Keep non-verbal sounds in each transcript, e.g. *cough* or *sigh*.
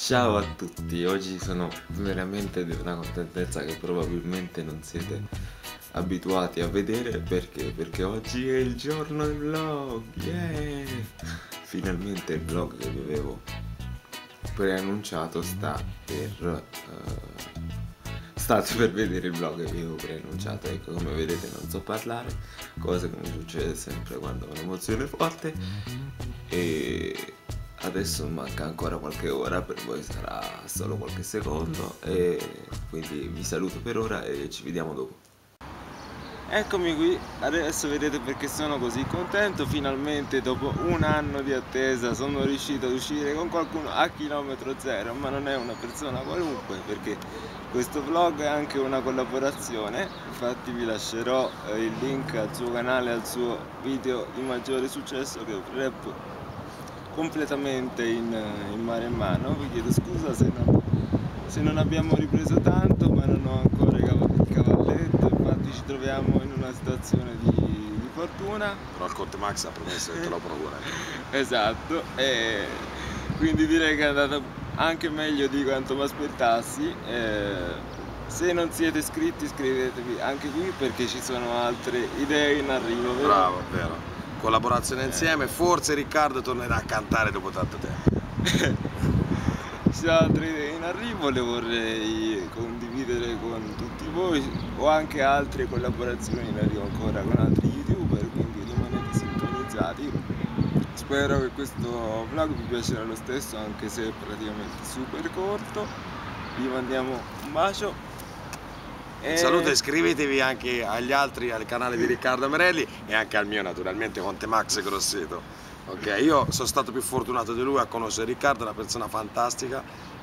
Ciao a tutti, oggi sono veramente di una contentezza che probabilmente non siete abituati a vedere perché? Perché oggi è il giorno del vlog, yeah! Finalmente il vlog che vi avevo preannunciato sta per... Uh, state per vedere il vlog che vi avevo preannunciato, ecco come vedete non so parlare, cosa che mi succede sempre quando ho un'emozione forte e adesso manca ancora qualche ora, per voi sarà solo qualche secondo e quindi vi saluto per ora e ci vediamo dopo. Eccomi qui, adesso vedete perché sono così contento, finalmente dopo un anno di attesa sono riuscito ad uscire con qualcuno a chilometro zero, ma non è una persona qualunque perché questo vlog è anche una collaborazione, infatti vi lascerò eh, il link al suo canale, al suo video di maggiore successo che è completamente in, in mare in mano, vi chiedo scusa se non, se non abbiamo ripreso tanto ma non ho ancora il cavalletto, infatti ci troviamo in una situazione di, fortuna. Però il Conte Max ha promesso che te lo procura. *laughs* esatto, e quindi direi che è andato anche meglio di quanto mi aspettassi. Eh, se non siete iscritti iscrivetevi anche qui perché ci sono altre idee in arrivo. Vero? Bravo, vero collaborazione insieme, forse Riccardo tornerà a cantare dopo tanto tempo. *laughs* Idee in arrivo, le vorrei condividere con tutti voi o anche altre collaborazioni in arrivo ancora con altri youtuber, quindi rimanete sintonizzati. Spero che questo vlog vi piacerà lo stesso anche se è praticamente super corto. Vi mandiamo un bacio e... Saluto iscrivetevi anche agli altri, al canale di Riccardo Merelli e anche al mio naturalmente Conte Max Grosseto. Ok, io sono stato più fortunato di lui a conoscere Riccardo, una persona fantastica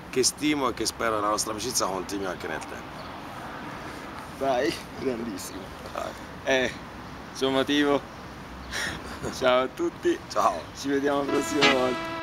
che stimo e che spero la nostra amicizia continui anche nel tempo. Vai, grandissimo. Eh, suo motivo. Ciao a tutti. Ciao. Ci vediamo la prossima volta.